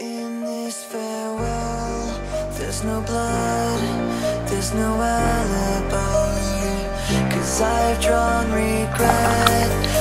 In this farewell, there's no blood, there's no alibi. Cause I've drawn regret